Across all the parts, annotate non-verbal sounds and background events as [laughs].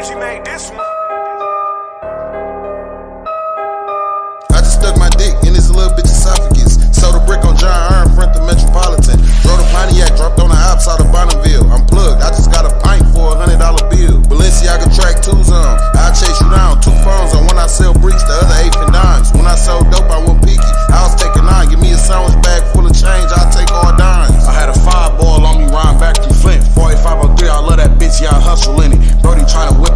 Energy made this one. I just stuck my dick in this little bitch esophagus. Sold a brick on John Iron front the Metropolitan. Drove the Pontiac, dropped on the ops out of Bonneville. I'm plugged, I just got a pint for a hundred dollar bill. Balenciaga track twos on. I chase you down, two phones on. One I sell bricks, the other eight and dimes. When I sold dope, I went peaky. I was taking on. Give me a sandwich bag full of change, I'll take all dimes. I had a five ball on me, rhyme back from Flint. 4503, I love that bitch, yeah, I hustle in it. Brody trying to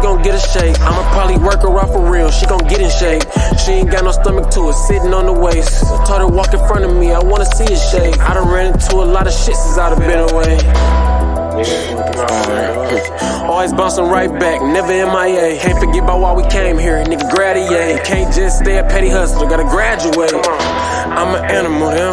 she gon' get a shake. I'ma probably work her out for real, she gon' get in shape. She ain't got no stomach to it, sitting on the waist. Told her walk in front of me, I wanna see it shake. I done ran into a lot of shit since I done been away. Always bouncing right back, never MIA. Can't forget about why we came here, nigga. Gradiate. Can't just stay a petty hustler, gotta graduate. I'm an animal, they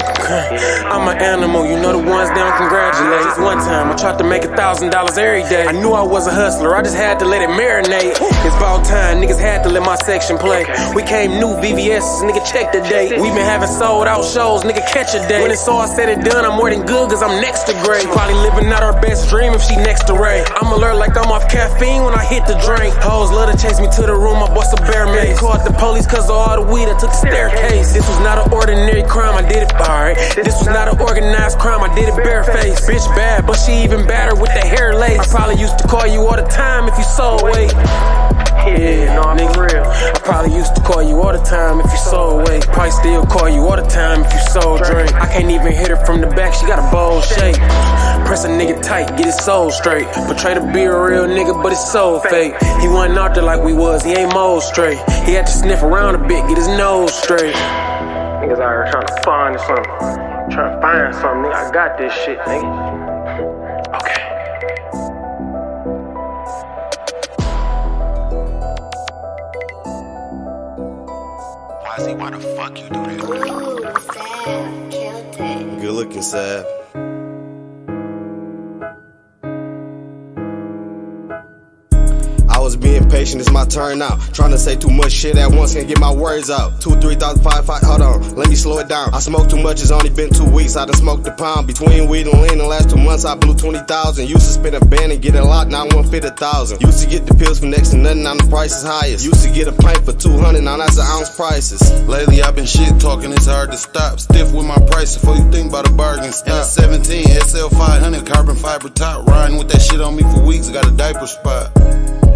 I'm an animal, you know the ones don't congratulate. Just one time, I tried to make a thousand dollars every day. I knew I was a hustler, I just had to let it marinate. It's about time, niggas had to let my section play. We came new VVS, nigga, check the date. We been having sold out shows, nigga, catch a date. When it's all said and done, I'm more than good, cause I'm next to great. Probably living out her best dream if she next to Ray. I'm alert like I'm off caffeine when I hit the drink. Hoes love to chase me to the room, I bust a bear mace. Caught the police cause of all the weed, I took the staircase. This was not an ordinary crime, I did it alright. This was not an organized crime, I did it bareface. Bitch bad, but she even badder with the hair lace. I probably used to call you all the time if you sold weight. Yeah, no, I'm real. I probably used to call you all the time if you sold weight. Probably still call you all the time if you sold drink. I can't even hit her from the back, she got a bold shape. Press a nigga tight, get his soul straight. Portray to be a real nigga, but his soul fake. He wasn't out there like we was, he ain't mold straight. He had to sniff around a bit, get his nose straight. Niggas out here trying to find something. Trying to find something, nigga. I got this shit, nigga. Why why the fuck you do that? Ooh, sad, killed it. Good looking, Sab. Was being patient, it's my turn now. Trying to say too much shit at once, can't get my words out. Two, three thousand, five, five, hold on, let me slow it down. I smoke too much, it's only been two weeks. I done smoked a pound. Between weed and lean, the last two months I blew 20,000. Used to spend a band and get a lot, now I want fit a thousand. Used to get the pills for next to nothing, now the price is highest. Used to get a pint for 200, now that's an ounce prices. Lately I've been shit talking, it's hard to stop. Stiff with my price before you think about a bargain. Stop. 17 SL 500 carbon fiber top, riding with that shit on me for weeks. I got a diaper spot.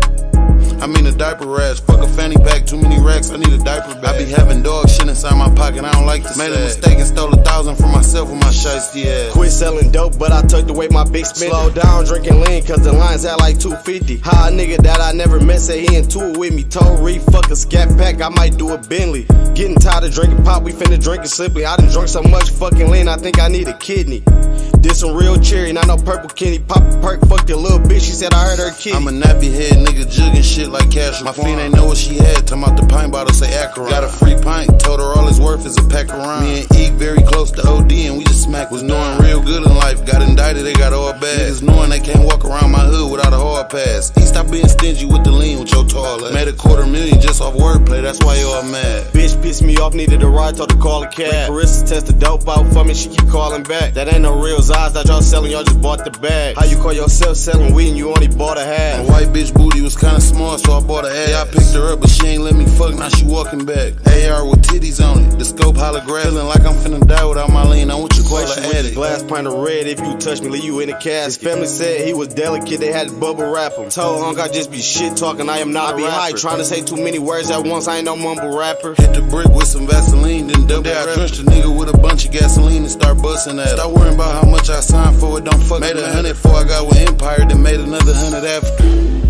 I mean a diaper rash. Fuck a fanny pack, too many racks. I need a diaper bag. I be having dog shit inside my pocket. I don't like to Made a mistake and stole a thousand from myself with my shiesty ass. Quit selling dope, but I tucked away my big spin. Slow down, drinking lean, cause the lines at like 250. How a nigga that I never met say he into it with me. Told Reed, fuck a scat pack, I might do a Bentley. Getting tired of drinking pop, we finna drink it simply. I done drunk so much fucking lean, I think I need a kidney. Did some real cherry, not no purple Kenny. Pop a perk, fuck the little bitch, she said I heard her kid. I'm a nappy head nigga jugging shit like cash. My fiend ain't know what she had. Talking about the pint bottle, say Akorn. Got a free pint, told her all it's worth is a pack of rhyme. Me and E very close to OD and we just smack. Was knowing real good in life. Got indicted, they got all bad. Niggas knowing they can't walk around my hood without a hard pass. He stop being stingy with the lean with your tall ass. Made a quarter million just off wordplay, that's why you all mad. Bitch pissed me off, needed a ride, told to call a cab. Carissa test the dope out for me, she keep calling back. That ain't no real eyes that y'all selling, y'all just bought the bag. How you call yourself selling weed and you only bought a half? My white bitch booty was kinda small, so I bought a. Yeah, I picked her up, but she ain't let me fuck, now she walking back. AR with titties on it, the scope holograph. Feeling like I'm finna die without my lean, I want you call with addict. glass pint of red. If you touch me, leave you in a cast. His family said he was delicate, they had to bubble wrap him. Told Hunk I just be shit talking, I am not I be high, trying to say too many words at once, I ain't no mumble rapper. Hit the brick with some Vaseline, then double there I drenched a nigga with a bunch of gasoline and start busting at Stop worrying about how much I signed for it, don't fuck Made a hundred before I got with Empire, then made another hundred after.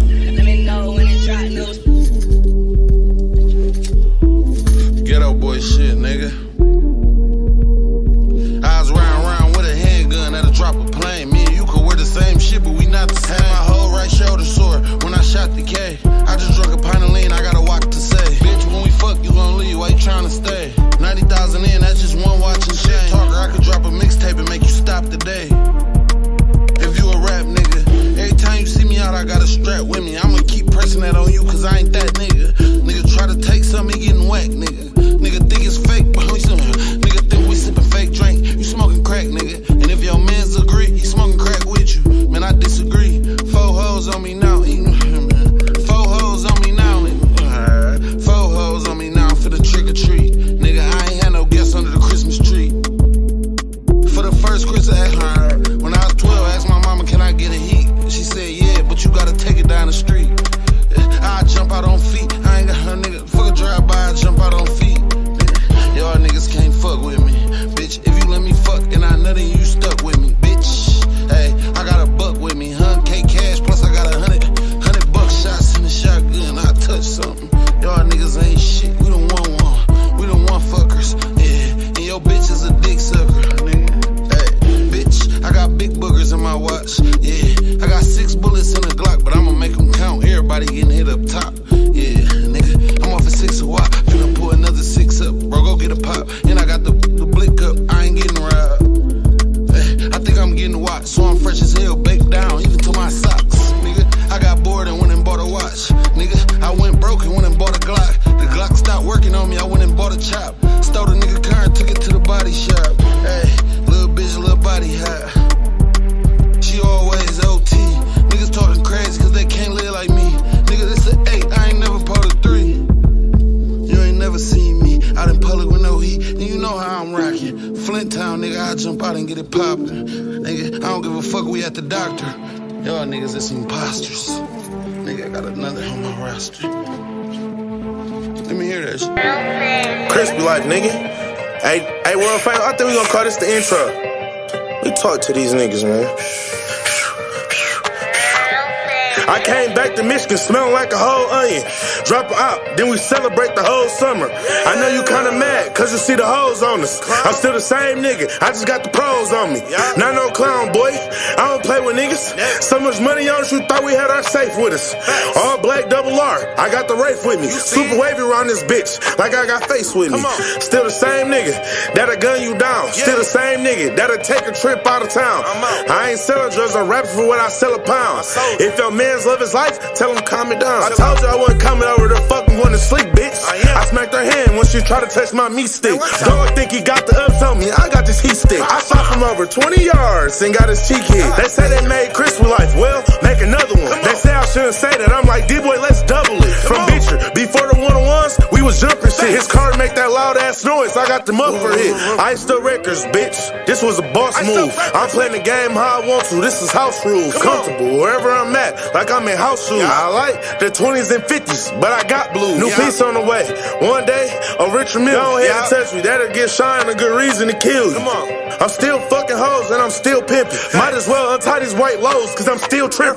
Call this the intro. We talk to these niggas, man. I came back to Michigan smelling like a whole onion. Drop her out, then we celebrate the whole summer. I know you kinda mad, cause you see the hoes on us. I'm still the same nigga, I just got the pros on me. Not no clown, boy. I don't play with niggas. So much money on us, you thought we had our safe with us. All black double R, I got the Wraith with me. Super wavy around this bitch, like I got face with me. Still the same nigga that'll gun you down. Still the same nigga that'll take a trip out of town. I ain't selling drugs, I'm rapping for what I sell a pound. If your man's love his life, tell him calm it down. I told you I wasn't coming over to fucking going to sleep, bitch. I smacked her hand when she tried to touch my meat stick. Dog think he got the ups on me, I got this heat stick. I shot from over 20 yards and got his cheek hit. They say they made Chris with life, well, make another one. They say I shouldn't say that, I'm like, D-boy, let's double it. From Beecher, before the one-on-ones, we was jumping shit. His car make that loud ass noise, I got the muffler hit. Ice the records, bitch. This was a boss move. I'm playing the game how I want to, this is house rules. Comfortable wherever I'm at, like I'm in house shoes. I like the 20s and 50s, but I got blue. New piece on the way. One day, a richer mill. Don't yeah. touch me, that'll get shine a good reason to kill you. Come on. I'm still fucking hoes and I'm still pimping. Might as well untie these white lows, cause I'm still tripping.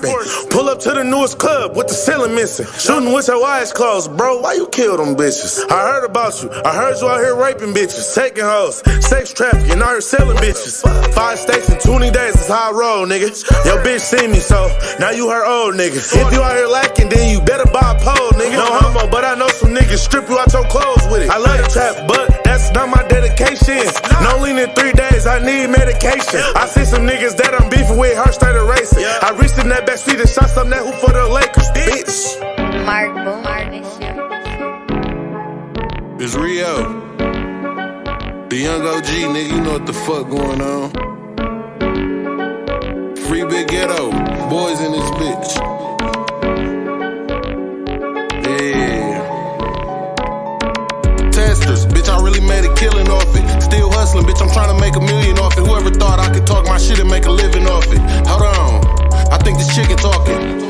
Pull up to the newest club with the ceiling missing. Shooting with your eyes closed, bro. Why you kill them bitches? I heard about you. I heard you out here raping bitches, taking hoes, sex trafficking, out here selling bitches. Five states in 20 days is how I roll, nigga. Your bitch see me, so now you her old nigga. If you out here lacking, then you better buy a pole, nigga. No homo, but I know some niggas strip you out your clothes with it. I love the trap, but that's not my dedication. No lean in three days, I need medication. I see some niggas that I'm beefing with, her started racing. I reached in that back street and shot some that hoop for the Lakers, bitch. Mark Boom, Mark this shit. It's Rio. The young OG, nigga, you know what the fuck going on. Free Big Ghetto, boys in this bitch. Yeah. Testers, bitch, I really made a killing off it. Still hustling, bitch, I'm trying to make a million off it. Whoever thought I could talk my shit and make a living off it. Hold on, I think this chicken talking.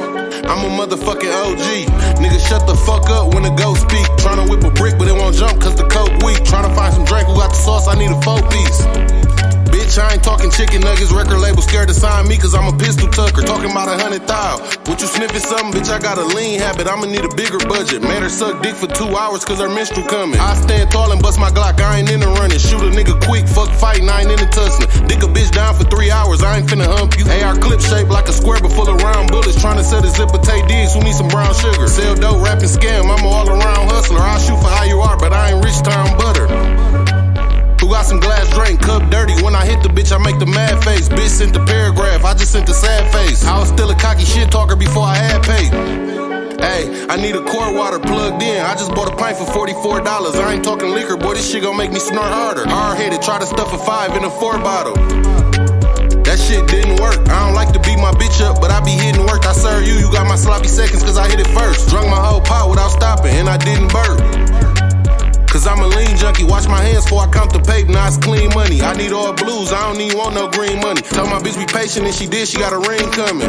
I'm a motherfucking OG. Nigga, shut the fuck up when the ghost speak. Tryna whip a brick, but it won't jump cause the coke weak. Tryna find some drink who got the sauce, I need a four piece. Bitch, I ain't talking chicken nuggets. Record label scared to sign me cause I'm a pistol tucker. Talking about a hundred thou. What you sniffing something, bitch? I got a lean habit. I'ma need a bigger budget. Made her suck dick for two hours cause her menstrual coming. I stand tall and bust my Glock. I ain't into running. Shoot a nigga quick, fuck fighting. I ain't into tussling. Dick a bitch down for three hours. I ain't finna hump you. AR clip shaped like a square but full of round bullets. Trying to sell the zipper Taye Diggs who need some brown sugar. Sell dope, rapping scam. I'm a all around hustler. I shoot for how you are, but I ain't rich town butter. Who got some glass drink, cup bitch, I make the mad face. Bitch sent the paragraph, I just sent the sad face. I was still a cocky shit talker before I had paid. Hey, I need a core water plugged in. I just bought a pint for $44. I ain't talking liquor, boy, this shit gon' make me snort harder. Hard headed, try to stuff a five in a four bottle. That shit didn't work. I don't like to beat my bitch up, but I be hitting work. I serve you, you got my sloppy seconds, cause I hit it first. Drunk my whole pot without stopping, and I didn't burp. Cause I'm a lean junkie. wash my hands before I count the paper. Now it's clean money. I need all blues. I don't even want no green money. Tell my bitch be patient, and she did. She got a ring coming.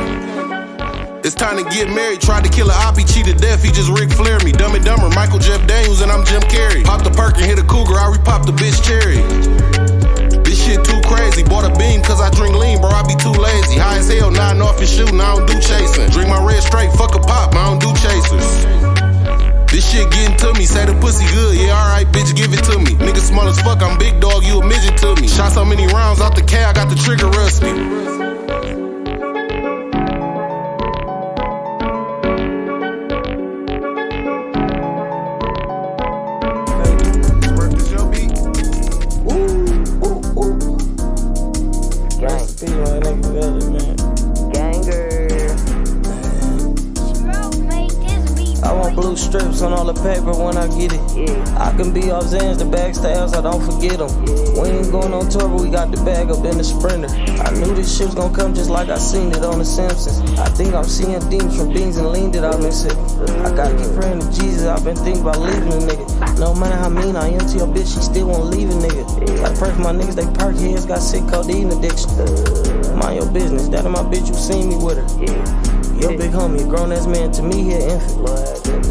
It's time to get married. Tried to kill a op, he cheated death. He just Ric Flair me. And Dumber, Michael Jeff Daniels, and I'm Jim Carrey. Pop the perk and hit a cougar. I repop the bitch cherry. This shit too crazy. Bought a beam cause I drink lean, bro. I be too lazy. High as hell, nodding off and shooting. I don't do chasing. Drink my red straight, fuck a pop. I don't do chasers. This shit getting to me, say the pussy good, yeah, alright, bitch, give it to me. Nigga small as fuck, I'm big dog, you a midget to me. Shot so many rounds out the K, I got the trigger rusty. On all the paper when I get it. I can be off Zans, the backstabs, I don't forget them. We ain't going on tour, but we got the bag up in the sprinter. I knew this shit was gonna come just like I seen it on The Simpsons. I think I'm seeing demons from beans and lean that I've been sipping. I gotta keep praying to Jesus, I've been thinking about leaving a nigga. No matter how mean I am to your bitch, she still won't leave a nigga. I pray for my niggas, they perk heads, got sick codeine addiction. Mind your business, that of my bitch, you seen me with her. Your big homie, a grown ass man, to me, he an infant.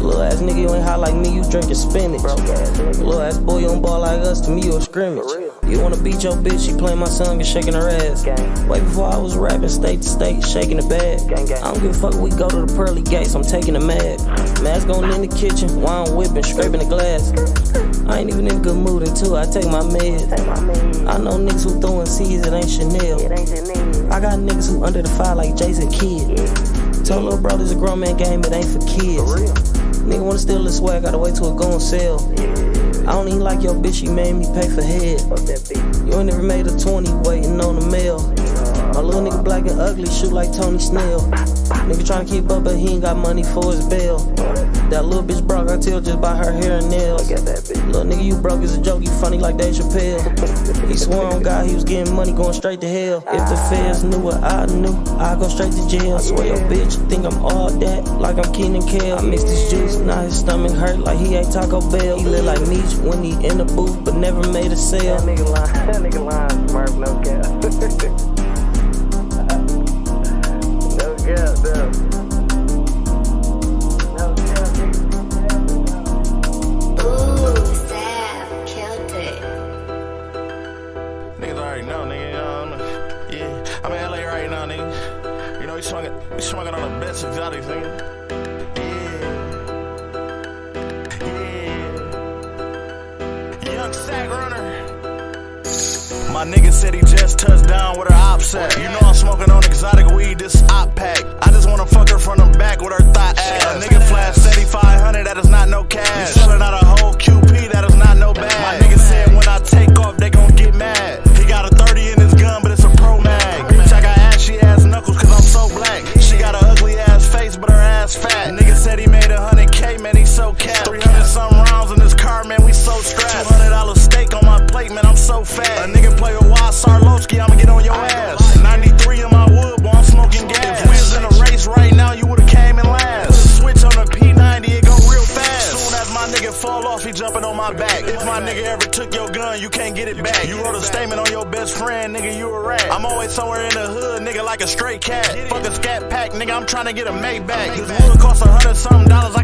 Little ass nigga, you ain't hot like me, you drinking spinach. Little ass boy, you don't ball like us, to me, you a scrimmage. You wanna beat your bitch, she playing my song and shaking her ass. Way before I was rapping state to state, shaking the bag. I don't give a fuck, we go to the pearly gates, I'm taking the mag. Mask on in the kitchen, wine whipping, scraping the glass. I ain't even in a good mood until I take my meds. I know niggas who throwing seeds, it ain't Chanel. I got niggas who under the fire like Jason Kidd. Tell little brothers a grown man game, it ain't for kids. Nigga wanna steal the swag, gotta wait till it go on sale. I don't even like your bitch, she made me pay for head. That You ain't never made a 20 waiting on the mail. My little nigga black and ugly, shoot like Tony Snell. Nigga tryna keep up, but he ain't got money for his bail. That little bitch broke, I tell just by her hair and nails. Little nigga, you broke as a joke, you funny like Dave Chappelle. [laughs] He swore on God he was getting money, going straight to hell. If the feds knew what I knew, I'd go straight to jail. I swear your bitch think I'm all that, like I'm Kenan Kel. I mixed his juice, now his stomach hurt like he ate Taco Bell. He lit like Meech when he in the booth, but never made a sale. That nigga lying, [laughs] that nigga lying, Smurf, no cap. [laughs] no cap, no. Smoking, on the best exotics, nigga. Young sack runner. My nigga said he just touched down with her ops at. You know I'm smoking on exotic weed, this op pack. I'm trying to get a Maybach. This wood cost a hundred something dollars,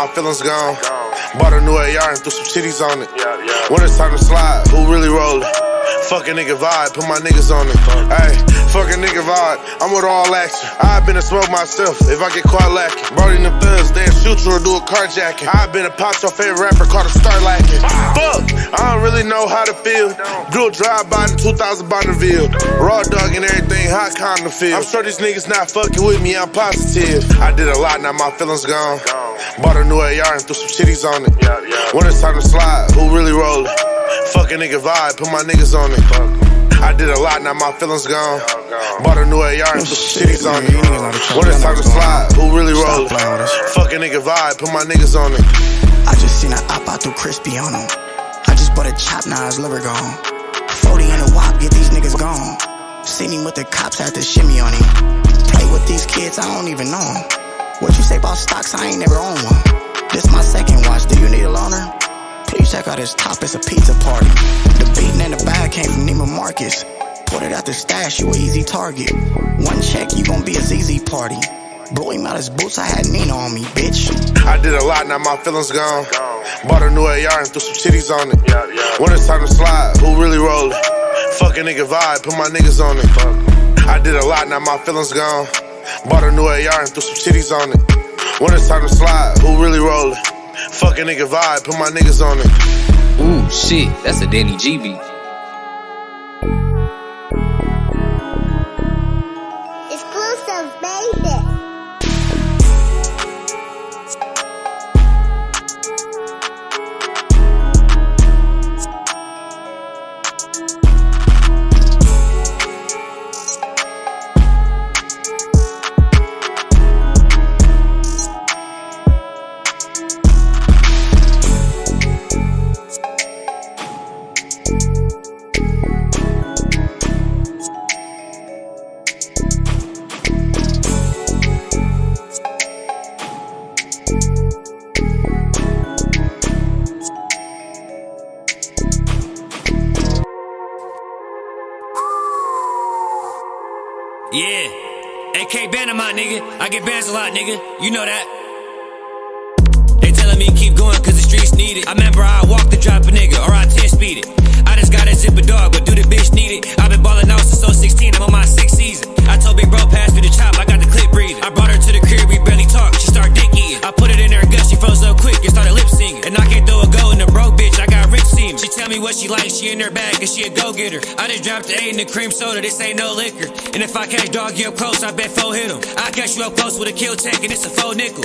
my feelings gone. Bought a new AR and threw some shitties on it. When it's time to slide, who really rollin'? Fuck a nigga vibe, put my niggas on it. Fuck a nigga vibe, I'm with all action. I've been a smoke myself if I get caught lacking. Brody and the thugs, they'll shoot you or do a carjacking. I've been a pop your favorite rapper called a star lacking. Fuck, I don't really know how to feel. Do a drive by in 2000 Bonneville. Raw dog and everything, hot condom feel. I'm sure these niggas not fucking with me, I'm positive. I did a lot, now my feelings gone. Bought a new AR and threw some shitties on it. When it's time to slide, who really rollin'? Fuck a nigga vibe, put my niggas on it. I did a lot, now my feelings gone. Bought a new AR and threw some shitties on it. When it's time to slide, who really rollin'? Fuck a nigga vibe, put my niggas on it. I just seen a op out through crispy on him. I just bought a chop, now his liver gone. 40 in a wop, get these niggas gone. Seen him with the cops, had to shimmy on him. Play with these kids, I don't even know 'em. What you say about stocks, I ain't never owned one. This my second watch, do you need a loaner? Please check out his top, it's a pizza party. The beating and the bag came from Neiman Marcus. Put it out the stash, you a easy target. One check, you gon' be a ZZ party. Blew him out his boots, I had Nina on me, bitch. I did a lot, now my feelings gone. Bought a new AR and threw some shitties on it. When it's time to slide, who really rollin'? Fuck a nigga vibe, put my niggas on it. I did a lot, now my feelings gone. Bought a new AR and threw some shitties on it. When it's time to slide, who really rollin'? Fuck a nigga vibe, put my niggas on it. Ooh, shit, that's a Danny G beat. Yeah. AK Banner, my nigga. I get bands a lot, nigga. You know that. They telling me keep going cause the streets need it. I remember I walk the drop a nigga or I 10 speed it. I just got a zipper dog, but do the bitch need it? I've been ballin' out since 016, I'm on my sixth season. I told Big Bro pass me the chop, I got the clip breathing. I brought her to the She tell me what she likes, she in her bag, cause she a go getter. I just dropped the eight in the cream soda, this ain't no liquor. And if I catch dog you up close, I bet four hit him. I catch you up close with a Kel-Tec, and it's a faux nickel.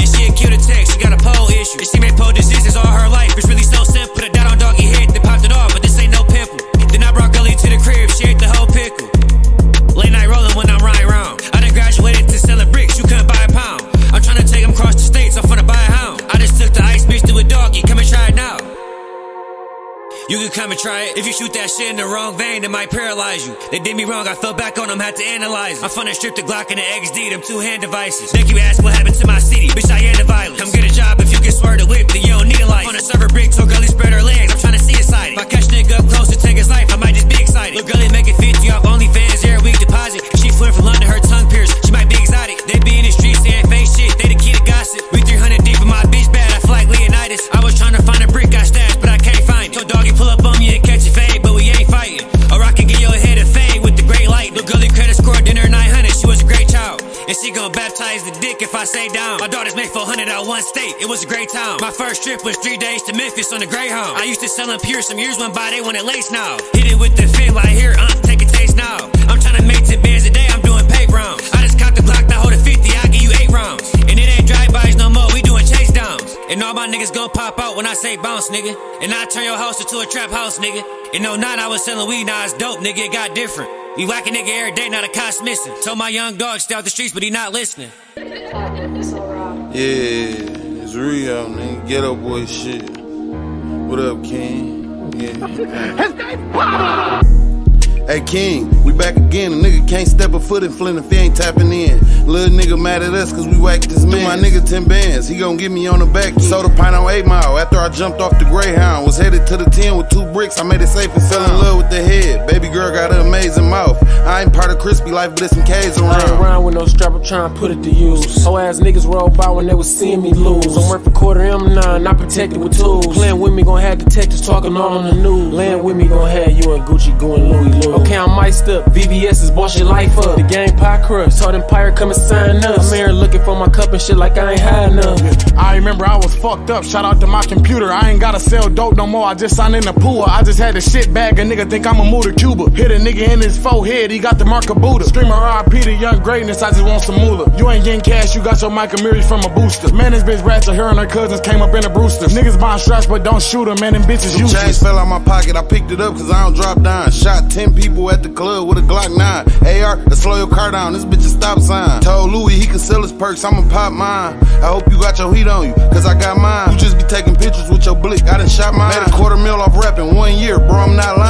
And she a kill the tech, she got a pole issue. And she made pole decisions all her life, it's really so simple. Put it down on doggy head, then popped it off, but this ain't no pimple. Then I brought Gully to the crib, she ate the whole pickle. You can come and try it. If you shoot that shit in the wrong vein, it might paralyze you. They did me wrong, I fell back on them, had to analyze it. I'm finna strip the Glock and the XD, them two hand devices. Think you ask what happened to my city, bitch, I am the violence. Come get a job if you can swerved the whip, then you don't need a life. On a server brick, so girlie spread her legs, I'm tryna see inside it. If I catch nigga up close to take his life, I might just be excited. Look, girlie make it 50 off OnlyFans And she gon' baptize the dick if I say down. My daughters made 400 out one state, it was a great time. My first trip was three days to Memphis on the Greyhound. I used to sell them pure, some years went by, they wanted lace now. Hit it with the fin like here, uh, take a taste now. I'm tryna make 10 bands And all my niggas gon' pop out when I say bounce, nigga. And I turn your house into a trap house, nigga. In 09, I was selling weed, now it's dope, nigga, it got different. We whack a nigga every day, not a cost missing. Told my young dog stay out the streets, but he not listening. Yeah, it's real, nigga. Ghetto boy shit. What up, King? Yeah. Hey King, we back again. A nigga can't step a foot in Flint if he ain't tapping in. Little nigga mad at us cause we whacked his man. My nigga 10 bands, he gon' get me on the back. end. Sold a pint on 8 Mile after I jumped off the Greyhound. Was headed to the 10 with two bricks. I made it safe and fell in uh. love with the head. Baby girl got an amazing mouth. I ain't part of crispy life, but there's some K's around. I ain't around. with no strap, I'm trying to put it to use. Whole ass niggas roll by when they was seeing me lose. I'm worth a quarter M9, not protected with tools. Playing with me, gon' have detectives talking all on the news. Laying with me, gon' have you and Gucci going Louis Louis. Okay, I'm iced up, VVS is boss your life up. The game pie crust, told them pirate come and sign up. I'm here looking for my cup and shit like I ain't high enough. I remember I was fucked up. Shout out to my computer. I ain't gotta sell dope no more. I just signed in the pool. I just had the shit bag. A nigga think I'ma move to Cuba. Hit a nigga in his forehead. He got the mark of Buddha. Streamer RIP to young greatness. I just want some moolah. You ain't getting cash. You got your Michael Murray from a booster. Man, this bitch rats. Her and her cousins came up in the Brewsters. Niggas buying straps, but don't shoot 'em. Man, them bitches Change useless. fell out my pocket, I picked it up cause I don't drop down. Shot 10 people at the club with a Glock 9. AR, to slow your car down, this bitch a stop sign. Told Louis he can sell his perks, I'ma pop mine. I hope you got your heat on you, cause I got mine. You just be taking pictures with your blick, I done shot mine. Made a quarter mil off rapping one year, bro, I'm not lying.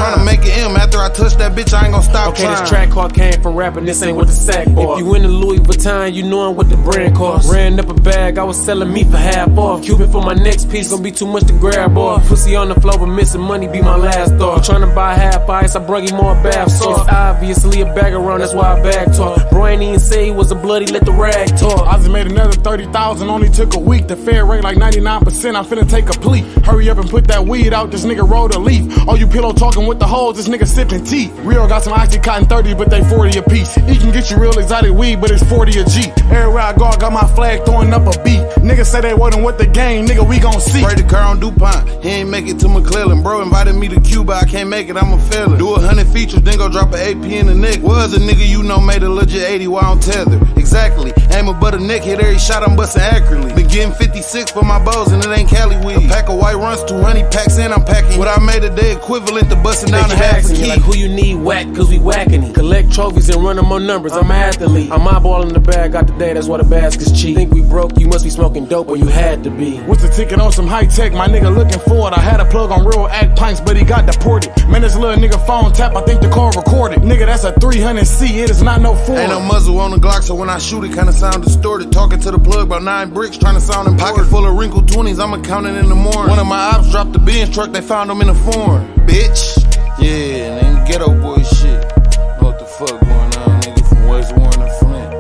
Touch that bitch, I ain't gon' stop Okay, trying. this track card came from rapping, this ain't what the sack bought. If you in the Louis Vuitton, you knowin' what the brand cost. Ran up a bag, I was selling meat for half off. Cuban for my next piece, gonna be too much to grab off. Pussy on the floor, but missing money be my last thought. Tryna buy half ice, I brung him more bath sauce. Obviously a bag around, that's why I bag talk. Bro ain't even say he was a bloody, let the rag talk. I just made another 30,000, only took a week. The fair rate like 99%, I'm finna take a plea. Hurry up and put that weed out, this nigga rolled a leaf. All you pillow talking with the hoes, this nigga sipping tea. Real got some Oxycontin 30, but they 40 a piece. He can get you real exotic weed, but it's 40 a G. Everywhere I go, I got my flag throwing up a beat. Niggas say they wasn't with the game, nigga, we gon' see. Spray the car on DuPont, he ain't make it to McClellan. Bro invited me to Cuba, I can't make it, I'm a failure. Do a hundred features, then go drop an AP in the neck. Was a nigga you know made a legit 80 while on tether. Exactly, aim a butter neck, hit every shot, I'm busting accurately. Been getting 56 for my bows, and it ain't Cali weed. A pack of white runs, 200 packs in, I'm packing. What I made a day equivalent to busting down They a half a key. like who you need whack, cause we whacking it. Collect trophies and run them on numbers, I'm an athlete. I'm eyeballing the bag, got the day, that's why the basket's cheap. Think we broke, you must be smoking dope, or you had to be. What's the ticket on some Hi-Tech? My nigga looking for it. I had a plug on real act pints, but he got deported. Man, this little nigga phone tap, I think the call recorded. Nigga, that's a 300C, it is not no four. Ain't no muzzle on the Glock, so when I shoot it, kinda sound distorted. Talking to the plug about nine bricks, trying to sound important. Pocket full of wrinkled 20s, I'ma count it in the morning. One of my ops dropped the Benz truck, they found him in the foreign. Bitch. Yeah, nigga, ghetto boy shit. Know what the fuck going on, nigga, from West Warren to Flint.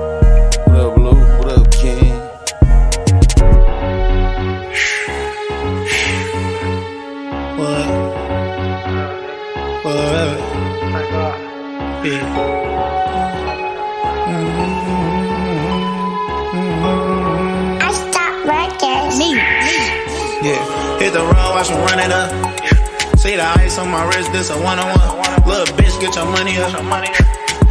What up, Lou? What up, King? What? What? Yeah. I stop records. Me. Yeah, hit the road, watch me run it up. See the ice on my wrist, this a one on one. Little bitch, get your money up.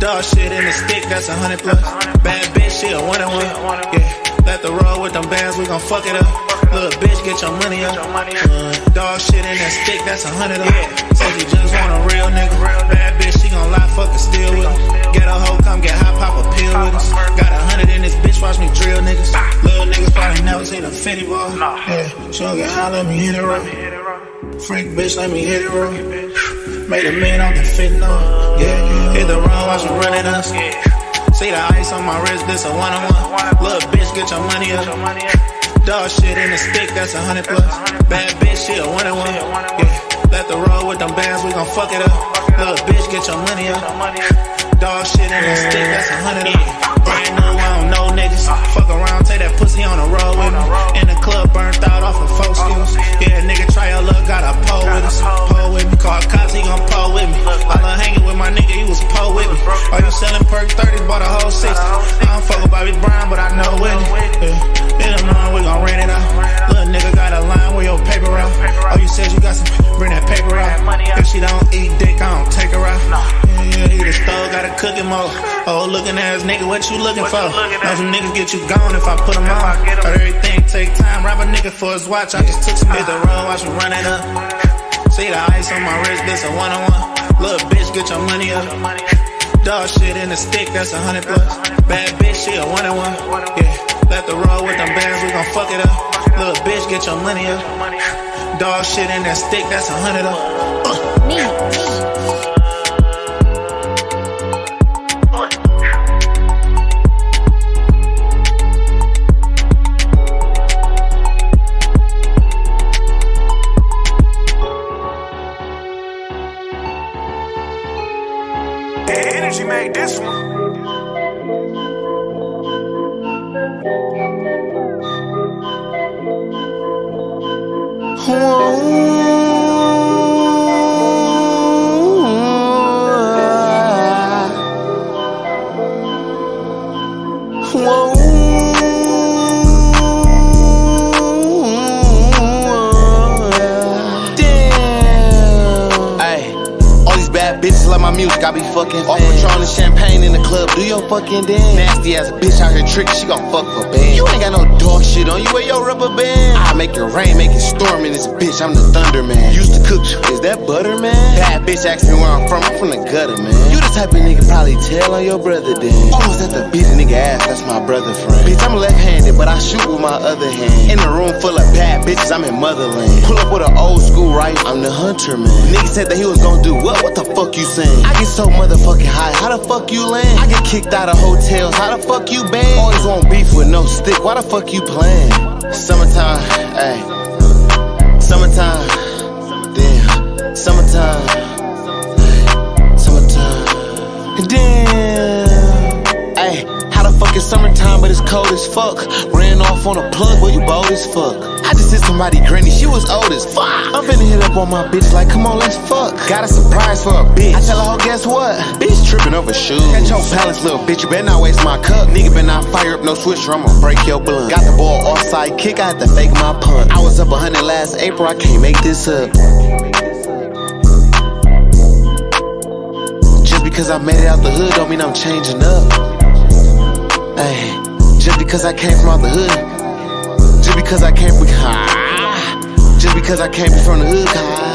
Dog shit in the stick, that's a hundred plus. Bad bitch, she a one on one. Yeah, let the roll with them bands, we gon' fuck it up. Little bitch, get your money up. Uh, dog shit in that stick, that's a hundred up. Said you just want a real nigga. Bad bitch, she gon' lie, fuck and steal with us. Get a hoe, come get high, pop a pill with us. Got a hundred in this bitch, watch me drill niggas. Little niggas probably never seen a Fenty ball. Yeah, she don't get high, let me hit it right. Freak bitch, let me hit it right. Made a man off the on. Yeah, hit the road, watch me run it up. See the ice on my wrist, this a one on one. Little bitch, get your money up. Dog shit in the stick, that's a hundred plus. Bad bitch, she a one on one. Yeah, let the road with them bands, we gon' fuck it up. Little bitch, get your money up. Dog shit in the stick, that's a hundred up. Brand new, Niggas. Fuck around, take that pussy on the road with me. In the club, burnt out off of folk skills. Yeah, nigga, try your luck, got a pole with us. Pole with me, call cops, he gon' pole with me. I love hanging with my nigga, he was pole with me. Are you selling perk 30s, bought a whole 60. I don't fuck with Bobby Brown, but I know Whitney. Yeah, in the morning, we gon' rent it out. Little nigga got a line where your paper out. Oh, you said you got some, [laughs] bring that paper out. If she don't eat dick, I don't take her out. Yeah, yeah, he the stove got a cooking mode. Oh, looking ass nigga, what you looking for? Know some niggas get you gone if I put them on. Heard everything take time. Rob a nigga for his watch. I just took some hit the road, watch me run it up. See the ice on my wrist, this a one on one. Little bitch, get your money up. Dog shit in the stick, that's a hundred plus. Bad bitch, she a one on one. Yeah, let the roll with them bands, we gon' fuck it up. Little bitch, get your money up. Dog shit in that stick, that's a hundred up. Uh. Be fucking Off club, do your fucking dance. Nasty ass bitch out here trick, she gon' fuck for band. You ain't got no dog shit on you, wear your rubber band. I make it rain, make it storm in this bitch, I'm the thunder man. Used to cook, is that butter man? Bad bitch ask me where I'm from, I'm from the gutter man. You the type of nigga probably tell on your brother then. Oh, Almost at the beat nigga ass, that's my brother friend. Bitch, I'm left handed, but I shoot with my other hand. In a room full of bad bitches, I'm in motherland. Pull up with an old school rifle, I'm the hunter man. Nigga said that he was gonna do what? What the fuck you saying? I get so motherfucking high, how the fuck you land? I get kicked out of hotels, how the fuck you banned? Always want beef with no stick, why the fuck you playing? Summertime, ayy. Summertime, damn. Summertime, the summertime, but it's cold as fuck? Ran off on a plug, boy, you bold as fuck. I just hit somebody granny, she was old as fuck. I'm finna hit up on my bitch like, come on, let's fuck. Got a surprise for a bitch. I tell her, oh, guess what? Bitch tripping over shoes. Catch your balance, little bitch, you better not waste my cup. Nigga better not fire up no switcher, I'ma break your blunt. Got the ball offside kick, I had to fake my punt. I was up 100 last April, I can't make this up. Just because I made it out the hood don't mean I'm changing up. Because I came from out the hood, just because I came from, ah, just because I came from the hood, ah,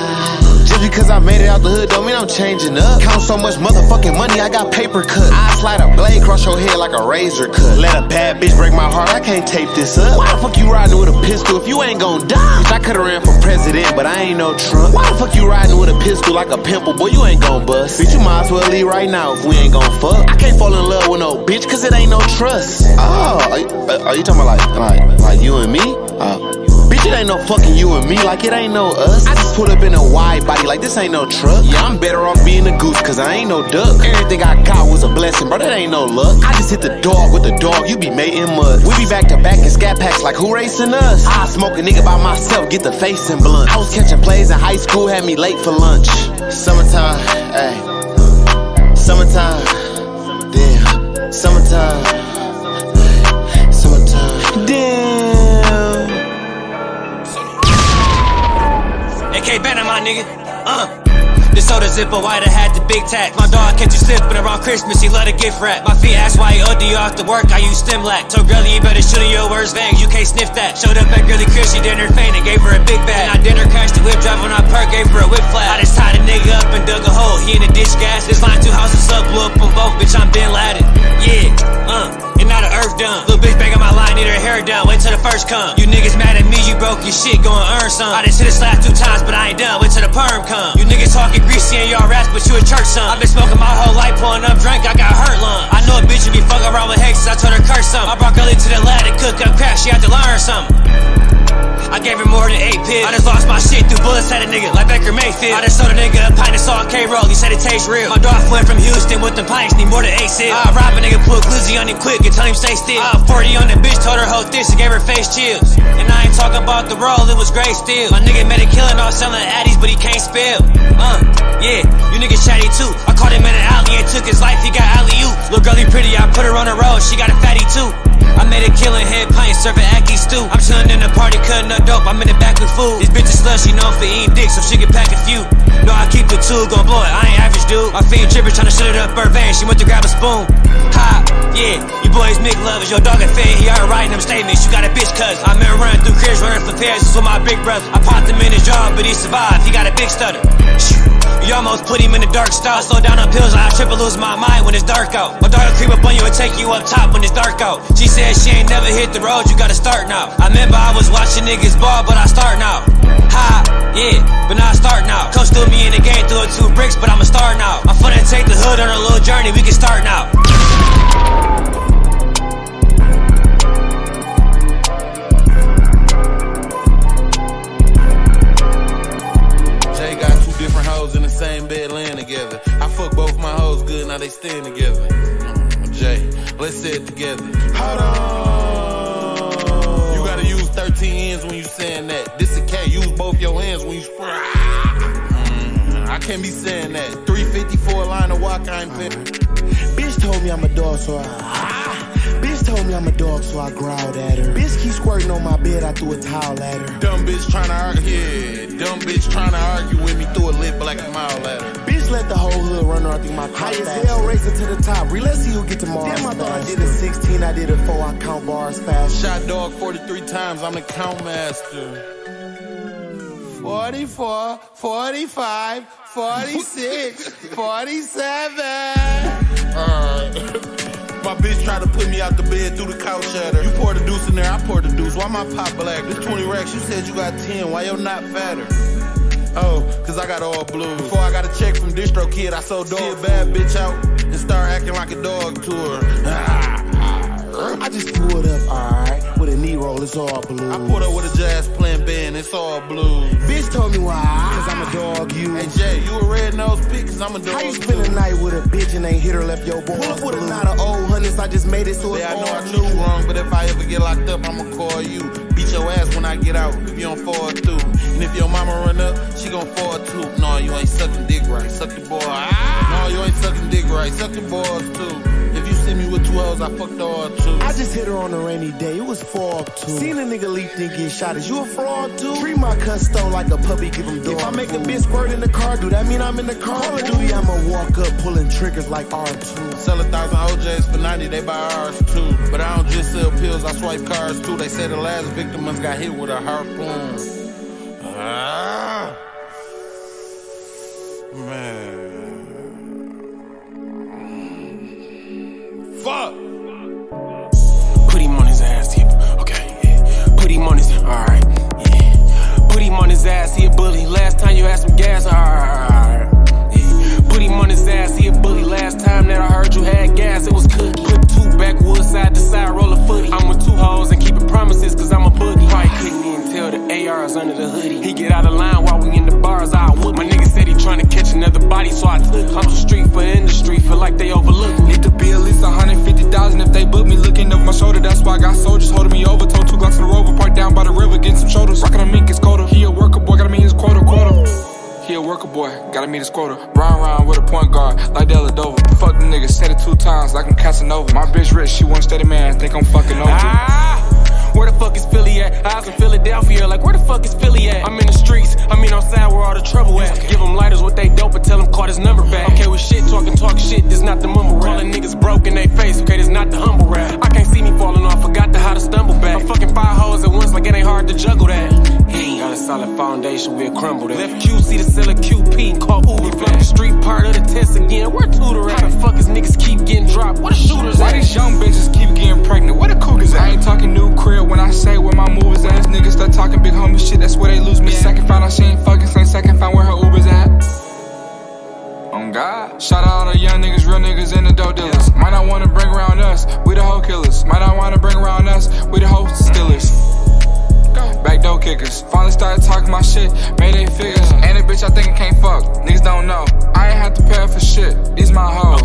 just because I made it out the hood don't mean I'm changing up. Count so much motherfucking money, I got paper cut. I slide a blade across your head like a razor cut. Let a bad bitch break my heart, I can't tape this up. Why the fuck you riding with a pistol if you ain't gon' die? Bitch, I could've ran for president, but I ain't no Trump. Why the fuck you riding with a pistol like a pimple? Boy, you ain't gon' bust. Bitch, you might as well leave right now if we ain't gon' fuck. I can't fall in love with no bitch, cause it ain't no trust. Oh, are you, are you talking about like, like, like you and me? Uh, it ain't no fucking you and me, like it ain't no us. I just pull up in a wide body, like this ain't no truck. Yeah, I'm better off being a goose, cause I ain't no duck. Everything I got was a blessing, bro, that ain't no luck. I just hit the dog with the dog, you be mating mud. We be back to back in scat packs, like who racing us? I smoke a nigga by myself, get the face and blunt. I was catching plays in high school, had me late for lunch. Summertime, ayy. Summertime, damn. Summertime, my nigga. Uh. The soda zipper white, I had the big tack. My dog catch you slipping around Christmas, he love to gift wrap. My feet ask why he OD off the work, I use stem lack. Told girlie, you better shoot in your words vague, you can't sniff that. Showed up at girlie Chris, she dinner faint and gave her a big bag. I dinner crashed the whip, driving on perk, gave her a whip flat. I just tied a nigga up and dug a hole, he in the ditch gas. This line two houses up, blew up on both, bitch, I'm Bin Laden. Yeah, uh, and now the earth done. Little bitch bang on my line, need her hair done, wait till the first come. You niggas mad at me, broke your shit, going earn some. I just hit a slap two times, but I ain't done, wait till the perm come. You niggas talking greasy and y'all rats, but you a church son. i been smoking my whole life, pulling up drink, I got hurt lung. I know a bitch who be fucking around with hexes, I told her curse some. I brought Gully to the lab to cook up crack, she had to learn something. I gave her more than eight pills. I just lost my shit through bullets at a nigga like Baker Mayfield. I just sold a nigga a pint of salt K roll. He said it tastes real. My dog went from Houston with the pints, need more than eight sip. I rob a nigga, put glizzy on him quick and tell him stay still. I 40 on the bitch, told her hold this and gave her face chills. And I ain't talking about the roll, it was great still. My nigga made a killing off selling addies, but he can't spill. Uh, yeah, you niggas chatty too. I caught him in an alley and took his life, he got alley oop. Little girlie pretty, I put her on the road, she got a fatty too. I made a killing head pint, serving Aki stew. I'm chillin' in the party, cutting up dope. I'm in the back with food. This bitch is slush, she known for eating dick, so she can pack a few. No, I keep the two, gon' blow it. I ain't average, dude. My fiend trippin', tryna shut it up her van. She went to grab a spoon. Ha, yeah, you boys make lovers. Your dog a fan, he already writing them statements. You got a bitch cuz. I'm in running through cribs, running for pairs. This with my big brother. I popped him in his jaw, but he survived. He got a big stutter. You almost put him in the dark stall. Slow down on pills, I triple lose my mind when it's dark out. My daughter creep up on you and take you up top when it's dark out. She said she ain't never hit the road, you gotta start now. I remember I was watching niggas ball, but I start now. Ha, yeah, but now I start now. Coach threw me in the game, threw two bricks, but I'm a star now. I'm finna take the hood on a little journey, we can start now. Good, now they staying together. Uh, Jay, let's say it together. Hold on. You gotta use 13 ends when you saying that. This a cat, use both your hands when you spray. Mm, I can't be saying that. 350 for a line of walk, I ain't fit. Bitch told me I'm a dog, so I. Ah. Bitch told me I'm a dog, so I growled at her. Bitch keep squirting on my bed, I threw a towel at her. Dumb bitch tryna argue, yeah. Dumb bitch tryna argue with me, threw a lip black mile at her. Bitch let the whole hood run her through my car. High as hell, racing to the top. Re, let's see who get to Mars. Damn, I thought I did a 16, I did a 4, I count bars fast. Shot dog 43 times, I'm the count master. 44, 45, 46, [laughs] 47. Alright. My bitch tried to put me out the bed through the couch at her. You poured the deuce in there, I poured the deuce. Why my pop black? This 20 racks, you said you got 10. Why you're not fatter? Oh, cause I got all blue. Before I got a check from DistroKid, I sold dog. See a bad bitch out and start acting like a dog to her. Ah. I just pulled up, alright, with a knee roll, it's all blue. I pulled up with a jazz playing band, it's all blue. Bitch told me why, cause I'm a dog, you. Hey Jay, you a red nose pig, cause I'm a dog. How you spend a night with a bitch and ain't hit her left your boy? Pull up with a lot of old hundreds, I just made it so it's yeah, I know I new. treat you wrong, but if I ever get locked up, I'ma call you. Beat your ass when I get out, if you don't fall through. And if your mama run up, she gon' fall too. No, you ain't sucking dick right, suck the ball. Ah! No, you ain't sucking dick right, suck the balls too. If see me with two hoes, I fucked all two. I just hit her on a rainy day, it was fog too. Seen a nigga leap and get shot, is you a fraud too? Treat my custode like a puppy, give him dog If I make a bitch squirt in the car, do that mean I'm in the car? Call of Duty, I'ma walk up pulling triggers like R2. Sell a thousand OJs for 90, they buy ours too. But I don't just sell pills, I swipe cars too. They say the last victim must got hit with a harpoon. Ah. Man. Fuck. Put him on his ass, he, okay, yeah. Put him on his, alright, yeah. Put him on his ass, he a bully. Last time you had some gas, alright, Put on his ass, he a bully. Last time that I heard you had gas, it was cookie. Put two backwoods side to side, roll a footy. I'm with two hoes and keeping promises, cause I'm a boogie. Probably couldn't even tell the AR's under the hoodie. He get out of line while we in the bars, I whoop. My nigga said he tryna catch another body, so I took. I'm too street for industry, feel like they overlook me. Need to be at least 150,000 if they book me. Looking over my shoulder, that's why I got soldiers holding me over. Told two Glocks in the rover, parked down by the river, getting some shoulders. Rockin' a mink, it's colder. He a worker boy, gotta meet his quota, quota. He a worker boy, gotta meet his quota. Round round with a point guard, like Della Dover. Fuck the nigga, said it two times, like I'm Casanova. My bitch rich, she one steady man, think I'm fucking over. Ah, Where the fuck is Philly at? I was in Philadelphia, like where the fuck is Philly at? I'm in the streets, I mean outside where all the trouble at. Give them lighters with they dope and tell them call his number back. Okay, with shit talking, talk shit, this not the mumble rap. Calling niggas broke in they face, okay, this not the humble rap. I can't see me falling off, forgot the how to stumble back. I'm fucking five hoes at once, like it ain't hard to juggle that. He ain't got a solid foundation, we'll crumble that. Left QC to sell a QP and call Uber back. The street part of the test again, where Tudor at? How the fuck is niggas keep getting dropped? Where the shooters Why at? these young bitches keep getting pregnant? Where the cougars at? I ain't talking new crib when I say where my moves at. Niggas start talking big homie shit, that's where they lose me. Second found out she ain't fucking, same second found where her Uber's at. On God. Shout out all the young niggas, real niggas, and the dope dealers. Might not wanna bring around us, we the hoe killers. Might not wanna bring around us, we the hoe stealers. Back door kickers. Finally started talking my shit, made eight figures. Ain't a bitch I think I can't fuck. Niggas don't know. I ain't have to pay for shit. These my hoes.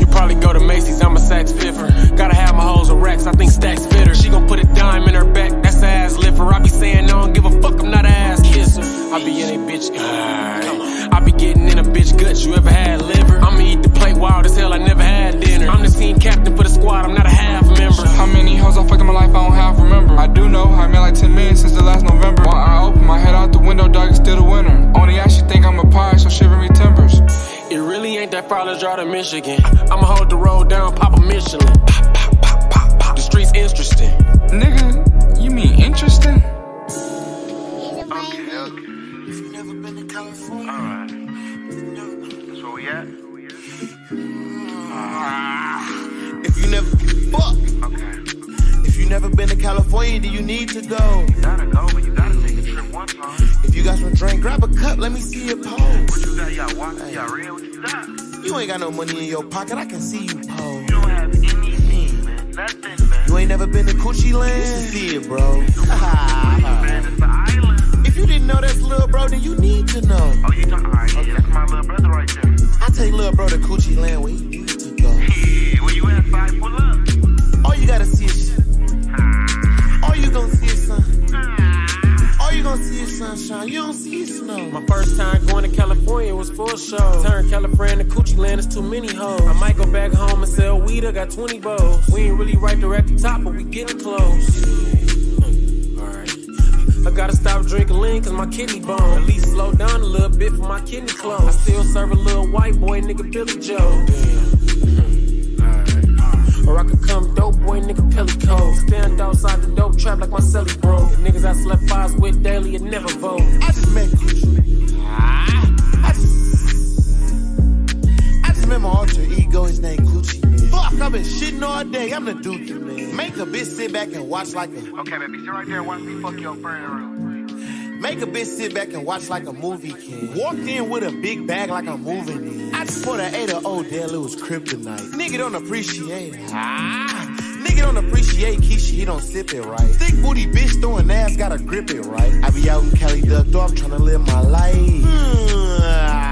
You probably go to Macy's, I'm a Saks fiffer. Gotta have my hoes a racks, I think stacks fitter. She gon' put a dime in her back, that's a ass lifter. I be saying I don't give a fuck, I'm not a ass kisser. I be in a bitch, I be getting in a bitch guts, you ever had liver? I'ma eat the plate wild as hell, I never had dinner. I'm the team captain for the squad, I'm not a half member. How many hoes I fucked in my life I don't have remember. I do know I made like 10 million since the last November. One eye open, my head out the window, dog, it's still the winter. Only I should think I'm a pirate, so shiver me timbers. It really ain't that far to draw to Michigan. I'ma hold the road down, pop a Michelin. Pop, pop, pop, pop, pop. The streets interesting. Nigga, you mean interesting? Alright. That's where we at? If you never fuck. Okay. If you never been to California, do you need to go? You gotta go, but you gotta take a trip one time. If you got some drink, grab a cup, let me see your pose. What you got? Got water? You got red? What you got? You ain't got no money in your pocket, I can see you pose. You don't have anything, man. Nothing, man. You ain't never been to Coochie Land? This is it, bro. [laughs] Man, island. if you didn't know that's little bro, then you need to know. Oh, you talking? Alright, yeah, that's my little brother right there. I take little bro to Coochie Land where he need to go. Yeah, where you at? Five, pull up. All you gotta see Gonna see sunshine. You don't see snow. My first time going to California was a show. Turn California to Coochie Land, it's too many hoes. I might go back home and sell weed, I got 20 bows. We ain't really right there at the top, but we getting close. I gotta stop drinking lean cause my kidney bone. At least slow down a little bit for my kidney close. I still serve a little white boy, nigga Billy Joe. Or I could come dope boy, nigga Pelly Cole. Stand outside the dope trap like my celly bro. The niggas I slept fives with daily and never vote. I just met Coochie. Ah. I just, I just met my alter ego. His name Coochie. Man. Fuck, I've been shitting all day. I'm the dookie, man. Make a bitch sit back and watch like a. Okay, baby, sit right there and watch me fuck your friend. Make a bitch sit back and watch like a movie can. Walked in with a big bag like I'm moving in. I just put a eight of Odell, it was kryptonite. Nigga don't appreciate it. Nigga don't appreciate Keisha, he don't sip it right. Thick booty bitch throwing ass, gotta grip it right. I be out in Cali ducked off trying to live my life. Hmm.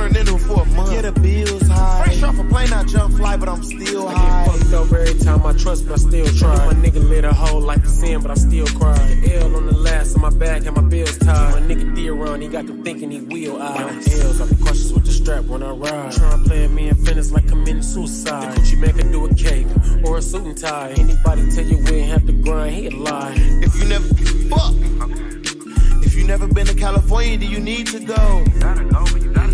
Continental for a month. Yeah, the bills high. Fresh off a plane, I jump fly, but I'm still I high. get fucked over every time I trust, but I still try. My nigga lit a whole life of sin, but I still cry. L on the last of my back, and my bills tied. My nigga D around, he got them thinking he will eyes. L's, I be cautious with the strap when I ride. Trying playing me and Fennis like committing suicide. The Gucci man can do a cake mm-hmm. or a suit and tie. Anybody tell you we ain't have to grind, he a lie. If you never fuck. If you never been to California, do you need to go? You gotta go, but you gotta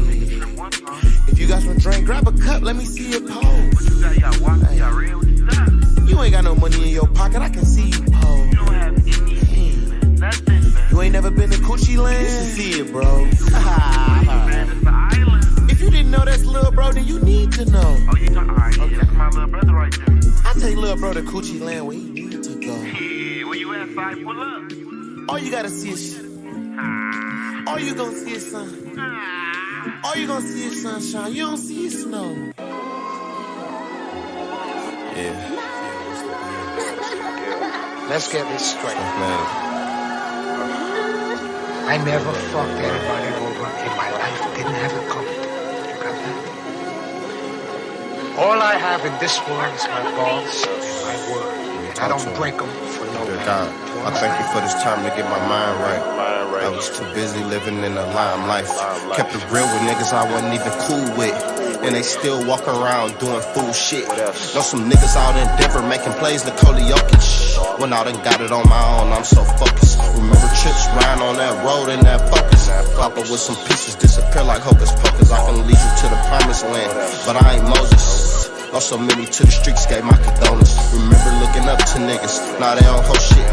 If you got some drink, grab a cup, let me see your pose. What you got? You got water? You got red? What you? You ain't got no money in your pocket, I can see you pose. You don't have anything, man. Nothing, man. You ain't never been to Coochie Land? This is it, bro. [laughs] Man, it's the island. if you didn't know that's little bro, then you need to know. Oh, you talking? Alright, yeah, that's my little brother right there. I take little bro to Coochie Land where he need to go. Yeah, where you at? Five, pull up. All you gotta see is ah. All you gonna see is sun. Ah. All you gonna see is sunshine. You don't see snow. Yeah. Let's get this straight. Man. I never fucked anybody over in my life. Didn't have it coming. You got that? All I have in this world is my balls and my word. I don't break them for no Dear man. God, I thank you for this time to get my mind right. I was too busy living in a lime life. Kept it real with niggas I wasn't even cool with. and they still walk around doing fool shit. Know some niggas out in Denver making plays, Nikola Jokic. When I done got it on my own, I'm so focused. Remember trips riding on that road in that focus. Up with some pieces, disappear like hocus pocus. I can lead you to the promised land, but I ain't Moses. Also many to the streets gave my condolences. Remember looking up to niggas, now they don't hold shit.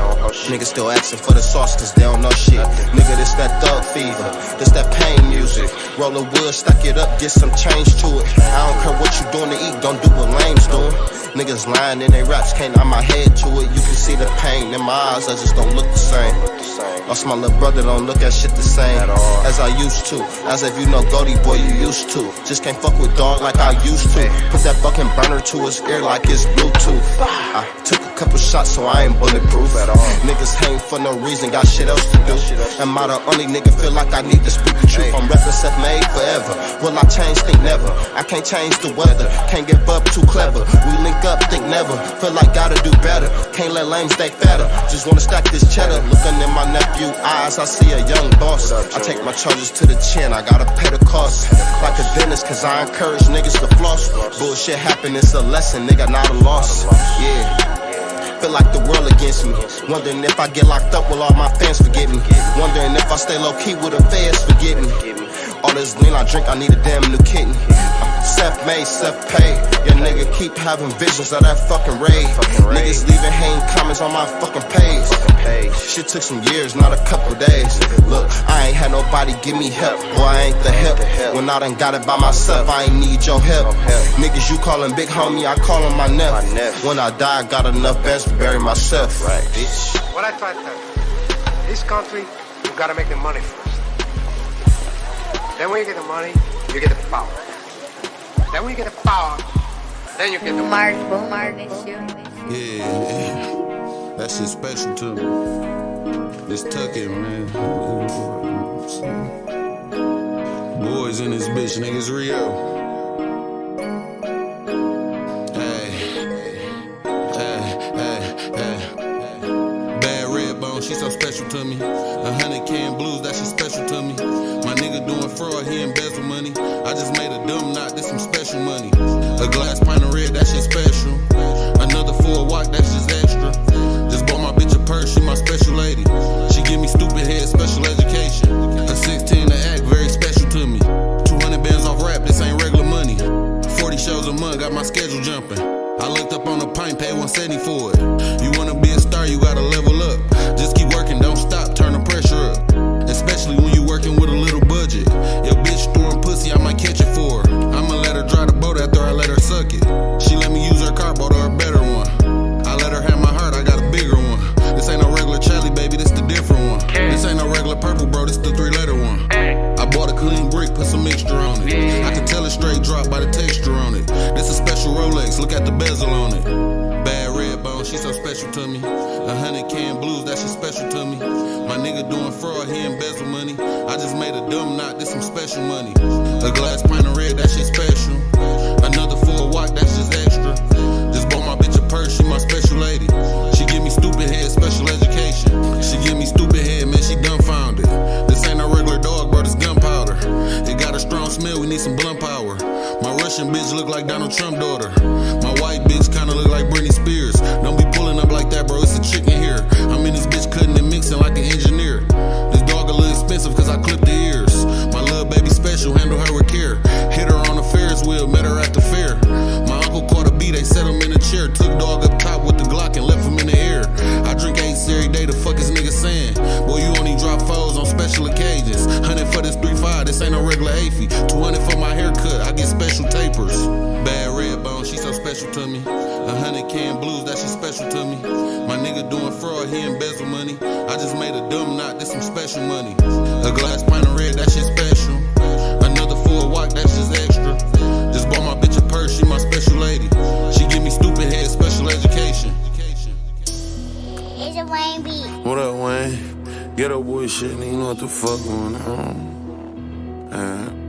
Niggas still asking for the sauce cause they don't know shit. Nigga, this that thug fever, this that pain music. Roll a wood, stack it up, get some change to it. I don't care what you doing to eat, don't do what lames doing. Niggas lying in their raps, can't eye my head to it. You can see the pain in my eyes, I just don't look the same. Lost my little brother, don't look at shit the same as I used to. As if you know Goldie boy, you used to. Just can't fuck with dog like I used to. Put that fucking burner to his ear like it's Bluetooth. I took a couple shots, so I ain't bulletproof at all. Niggas hang for no reason, got shit else to do. Am I the only nigga feel like I need to speak the truth? I'm reckless, self made forever. Will I change? Think never. I can't change the weather. Can't give up too clever. We link never. Feel like gotta do better. Can't let lame stay fatter. Just wanna stack this cheddar. Looking in my nephew eyes, I see a young boss. I take my charges to the chin, I gotta pay the cost. Like a dentist, cause I encourage niggas to floss. Bullshit happen, it's a lesson, nigga, not a loss. Yeah. Feel like the world against me. Wondering if I get locked up, will all my fans forget me? Wondering if I stay low key, will the feds forget me? All this lean I drink, I need a damn new kidney. Uh, self made, self paid. Your nigga keep having visions of that fucking raid. Niggas leaving hanging comments on my fucking page. Shit took some years, not a couple days. Look, I ain't had nobody give me help. Boy, I ain't the help. When I done got it by myself, I ain't need your help. Niggas, you callin' big homie, I call him my nephew. When I die, I got enough bands to bury myself. Right, bitch. What I try to tell you, this country, you gotta make the money first. Then when you get the money, you get the power. Then when you get the power, then you get the Mark, Mark, Yeah, that shit special to me. This tucking, man. Boys in this bitch, niggas real. Hey, hey, hey, hey. Bad red she so special to me. A hundred can blues, that shit special to me. Nigga doing fraud, he embezzle money. I just made a dumb knot, this some special money. A glass pint of red, that shit special. Another full walk, that's just extra. Just bought my bitch a purse, she my special lady. She give me stupid head, special education. A 16 to act, very special to me. 200 bands off rap, this ain't regular money. 40 shows a month, got my schedule jumping. I looked up on the pint, paid 170 for it. To me. A hundred can blues, that shit special to me. My nigga doing fraud, he embezzle money. I just made a dumb knot, this some special money. A glass pint of red, that shit special. Another full walk, that's just extra. Just bought my bitch a purse, she my special lady. She give me stupid head, special education. She give me stupid head, man, she dumbfounded. This ain't no regular dog, bro, this gunpowder. It got a strong smell, we need some blunt power. My Russian bitch look like Donald Trump daughter. Fraud, he embezzle money. I just made a dumb knot, this some special money. A glass pint of red, that shit special. Another full walk, that's just extra. Just bought my bitch a purse, she my special lady. She give me stupid head, special education. It's a Wayne beat. What up, Wayne? Get up, boy, shit, nigga. You know what the fuck going on? Uh, mm.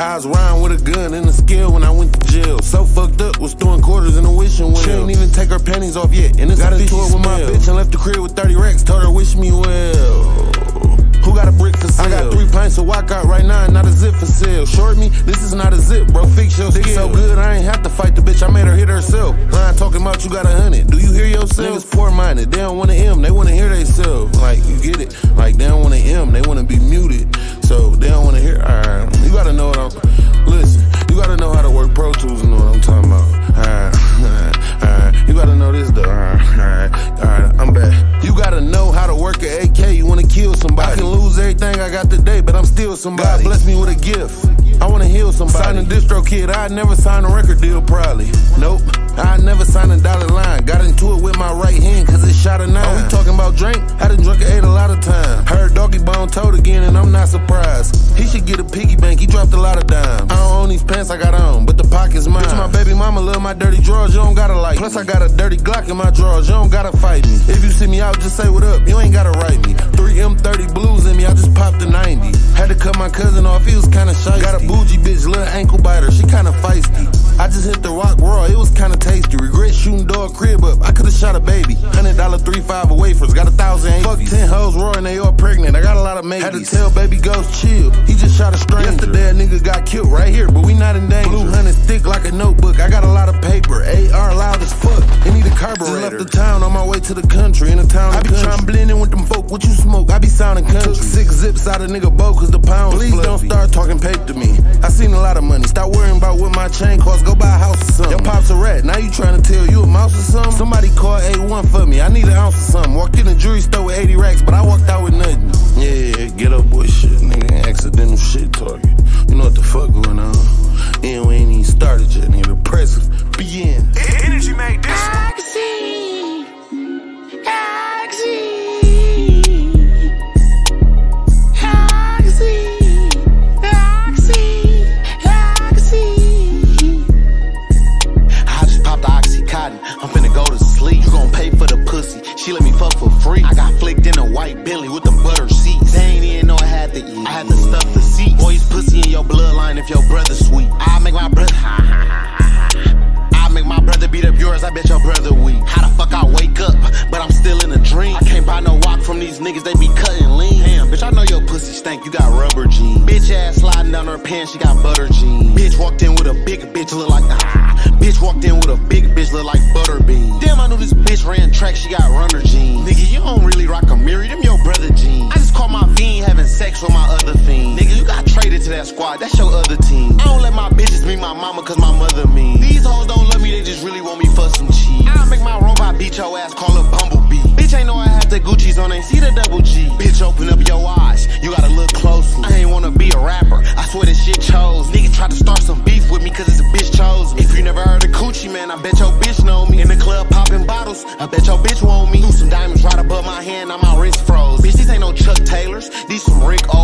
I was riding with a gun and a scale when I went to jail. So fucked up, was throwing quarters in a wishing well. She ain't even take her panties off yet, and it's Got a tour with my bitch and left the crib with 30 racks. Told her wish me well. Who got a brick for sale? I got three pints a walk out right now, not a zip for sale. Short me, this is not a zip, bro. Fix your Dick so good, I ain't have to fight the bitch. I made her hit herself. Line talking about you got a hundred. Do you hear yourself? Niggas poor minded, they don't wanna M, they wanna hear themselves. Like, you get it? Like, they don't wanna M, they wanna be muted. So, they don't wanna hear. Alright, you gotta know what I'm. Listen, you gotta know how to work Pro Tools and know what I'm talking about. Alright, alright, alright. You gotta know this though. I'm back. You gotta know how to work an AK, you wanna kill somebody. I can lose everything I got today, but I'm still somebody. God bless me with a gift. I wanna heal somebody. Sign a DistroKid, I'd never sign a record deal, probably. Nope. I never signed a dollar line. Got into it with my right hand, cause it shot a nine. Are we talking about drink? I done drunk and ate a lot of times. Heard Doggy Bone told again, and I'm not surprised. He should get a piggy bank, he dropped a lot of dimes. I don't own these pants I got on, but the pocket's mine. Bitch, my baby mama love my dirty drawers, you don't gotta like Plus, I got a dirty Glock in my drawers, you don't gotta fight me. If you see me out, just say what up, you ain't gotta write me. 3M30 blues in me, I just popped a 90. Had to cut my cousin off, he was kinda shy. Got a bougie bitch, little ankle biter, she kinda feisty. I just hit the rock raw, it was kinda tasty. Regret shooting dog crib up, I could've shot a baby. Hundred dollar three five wafers, got a thousand eight. Fuck ten hoes roaring, they all pregnant. I got a lot of maybes. Had to tell baby ghost chill, he just shot a stranger. Yesterday a nigga got killed right here, but we not in danger. Blue honey thick like a notebook, I got a lot of paper. AR loud as fuck, it need a carburetor. Just left the town on my way to the country, in the town. I be trying to blend in with them folk, what you smoke? I be sounding country. Took six zips out of nigga boat, cause the pound Please don't start talking paper to me. I seen a lot of money, stop worrying about what my chain costs, go buy a house or something. Your pop's a rat, now you trying to tell you a mouse or something? Somebody call A1 for me, I need an ounce or something. Walked in the jewelry store with 80 racks, but I walked out with nothing. Yeah, get up boy shit, nigga, accidental shit talking. You know what the fuck going on? And we ain't even started yet, nigga. The press begin. Energy made this. I She let me fuck for free. I got flicked in a white Bentley with the butter seats. They ain't even know I had to eat. I had to stuff the seat. Boys, pussy in your bloodline if your brother's sweet. I make my brother. [laughs] I make my brother beat up yours. I bet your brother weak. How the fuck I wake up, but I'm still in a dream. I can't buy no walk from these niggas. They be cutting lean. Damn, bitch, I know your pussy stank. You got rubber jeans. Bitch ass sliding down her pants. She got butter jeans. Bitch walked in with a big bitch look like. Bitch walked in with a big bitch look like butter beans. Damn, I knew this bitch ran track. She got runner jeans. Nigga, you don't really rock a mirror. Them your brother jeans. I just caught my fiend having sex with my other fiend. Nigga, you got traded to that squad. That's your other team. I don't let my bitches meet my mama cause my mother mean. These hoes don't love me. They just really want me for some cheese. I'll make my robot beat your ass. Call her Bumblebee. Bitch ain't know I have the Gucci's on. Ain't see the double G. Bitch, open up your eyes. You gotta look closely. I ain't wanna be a rapper. I swear this shit chose. Nigga try to start some beef with me cause it's a bitch chose. If you never heard of Coochie, man, I bet your bitch know me. In the club popping bottles, I bet your bitch want me. Threw some diamonds right above my hand, now my wrist froze. Bitch, these ain't no Chuck Taylors, these some Rick Owens.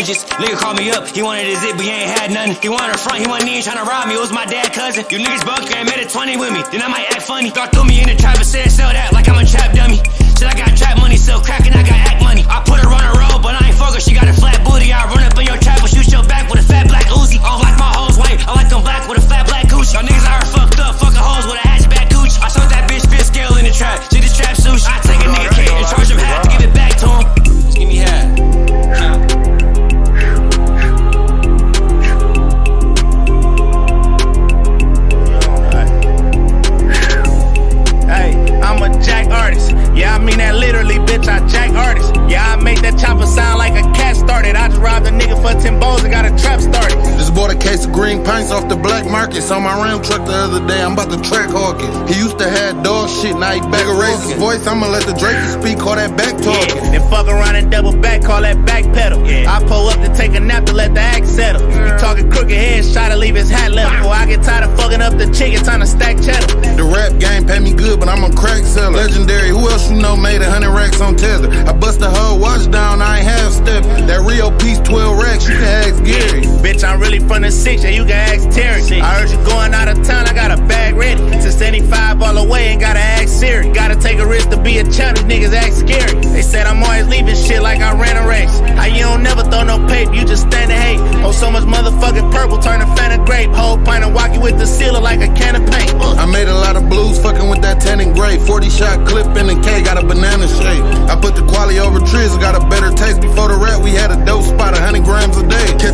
Charges. Nigga called me up, he wanted his it, but he ain't had nothing. He wanted a front, he wasn't even trying to rob me. It was my dad cousin. You niggas you ain't made it 20 with me. Then I might act funny. Thought threw me in the trap and said sell that like I'm a trap dummy. Said I got trap money, sell crack and I got act money. I put her on the road, but I ain't fuck her. She got a flat booty. I run up in your trap and shoot your back with a fat black Uzi. I like my hoes white, I like them black with a fat black coochie. Y'all niggas here fucked up, fucking hoes with a hatchback coochie. I sold that bitch fish scale in the trap. She just trap sushi. I bitch. I jack artist. Yeah, I make that chopper sound like a cat started. I just robbed a nigga for 10 balls and got a trap started. Bought a case of green pints off the black market. Saw my ram truck the other day. I'm about to track hawk it. He used to have dog shit, now he back raise his voice. I'ma let the Drake speak, call that back talking. Yeah, then fuck around and double back, call that back pedal. Yeah. I pull up to take a nap to let the act settle. You talking crooked head, shot to leave his hat level. Before I get tired of fucking up the chicken, time to stack cheddar. The rap game pay me good, but I'm a crack seller. Legendary, who else you know made a hundred racks on Tether? I bust the whole watch down, I ain't half stepping. That Rio piece, 12 racks, you can ask Gary. Bitch, I'm really from the six, yeah, you can ask Terry. I heard you going out of town, I got a bag ready. To 75 all the way, ain't gotta ask Siri. Gotta take a risk to be a champ, these niggas act scary. They said I'm always leaving shit like I ran a race. How you don't never throw no paper, you just stand and hate. Oh, so much motherfucking purple, turn a fan of grape. Whole pint of walkie with the sealer like a can of paint. I made a lot of blues fucking with that 10 and gray. 40 shot clip in the K, got a banana shape. I put the quality over trees, got a better taste. Before the rap, we had a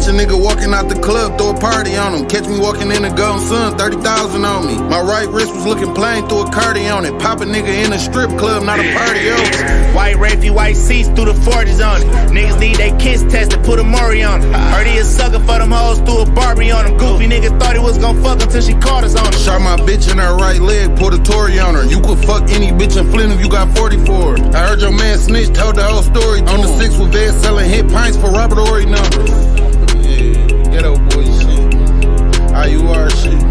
Catch a nigga walking out the club, throw a party on him. Catch me walking in the golden sun, 30,000 on me. My right wrist was looking plain, threw a cardi on it. Pop a nigga in a strip club, not a party, yo. White Rafey, white seats through the 40s on it. Niggas need they kiss test to put a Murray on it. Heard he a sucker for them hoes, threw a Barbie on him. Goofy nigga thought he was gon' fuck until she caught us on him. Shot my bitch in her right leg, put a Tory on her. You could fuck any bitch in Flint if you got 44. I heard your man snitch, told the whole story. On the six with Vez selling hit pints for Robert Horry numbers. Ghetto boy shit. How you are shit.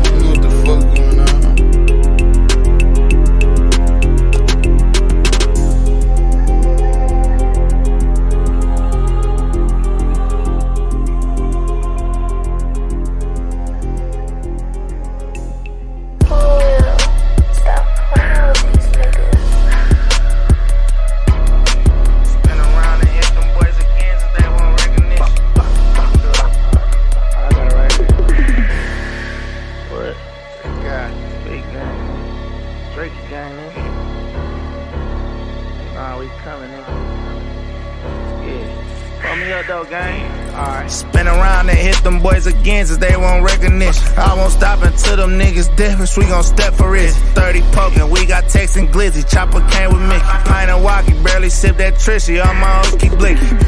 Boys again since they want recognition. I won't stop until them niggas bitch. We gon' step for it. 30 poking, we got Tex and Glizzy. Chopper came with me. Pint and walkie, barely sip that Trishy. All my hoes keep blinking.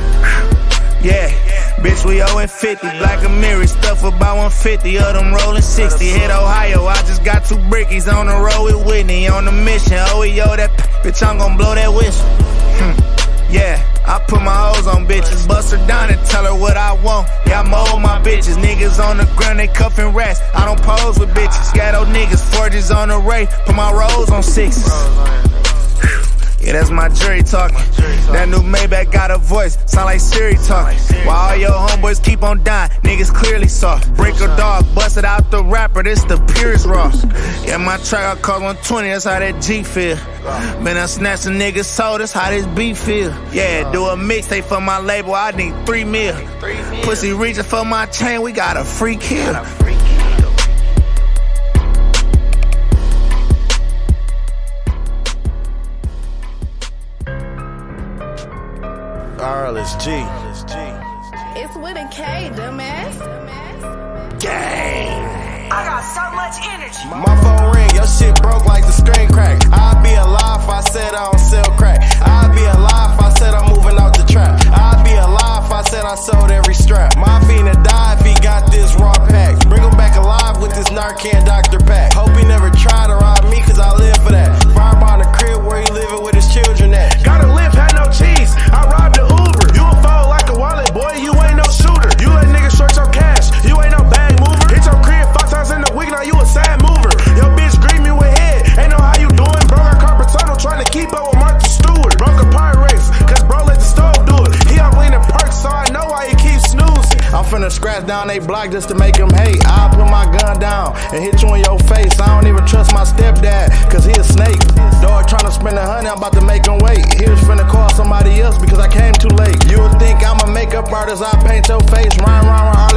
Yeah, bitch, we owing 50. Black Amiri, stuff about 150 of them rolling 60. Hit Ohio, I just got two brickies on the road with Whitney. On the mission, OEO that p- bitch, I'm gon' blow that whistle. Hmm. Yeah, I put my hoes on bitches. Bust her down and tell her what I want. Yeah, I'm old my bitches. Niggas on the ground, they cuffin' rats. I don't pose with bitches. Ghetto niggas, forges on the ray. Put my rolls on sixes. Yeah, that's my jury talking. That new Maybach got a voice, sound like Siri talking. While all your homeboys keep on dying, niggas clearly saw. Break a dog, busted out the rapper, this the purest raw. Yeah, my track I call 120, that's how that G feel. Man, I snatch a nigga's soul, that's how this beat feel. Yeah, do a mixtape for my label, I need three mil. Pussy reaching for my chain, we got a free kill. Arliss G. It's with a K, dumbass. Gang. I got so much energy. My phone ring, your shit broke like the screen crack. I'd be alive if I said I don't sell crack. I'd be alive if I said I'm moving out the trap. I'd be alive if I said I sold every strap. My fiend to die if he got this raw pack. Bring him back alive with this Narcan Dr. Pack. Hope he never tried to rob me cause I live for that. Fireball in the crib where he living with his children at. Gotta on keep up with Martha Stewart. Broke a pirates, cause bro let the stove do it. He out leaning perks, so I know why he keeps snoozing. I'm finna scratch down they block just to make them hate. i put my gun down and hit you in your face. I don't even trust my stepdad, cause he a snake. Dog trying to spend a hundred, I'm about to make him wait. He was finna call somebody else because I came too late. You would think I'm a makeup artist, I paint your face. Ryan, Ryan, Ryan,